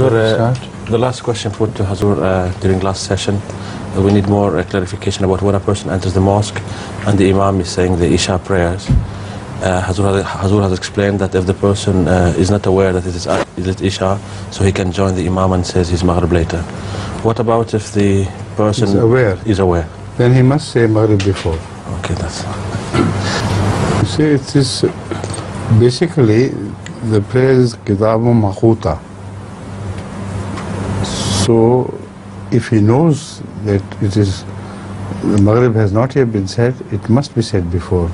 Hazur, uh, the last question put to Hazur uh, during last session, uh, we need more uh, clarification about when a person enters the mosque and the Imam is saying the Isha prayers. Uh, Hazur, has, Hazur has explained that if the person uh, is not aware that it is, is it Isha, so he can join the Imam and says his Maghrib later. What about if the person Is aware. is aware? Then he must say Maghrib before. Okay, that's You see, it is basically the prayer is Kitabu Makhuta. So, if he knows that it is the Maghrib has not yet been said, it must be said before.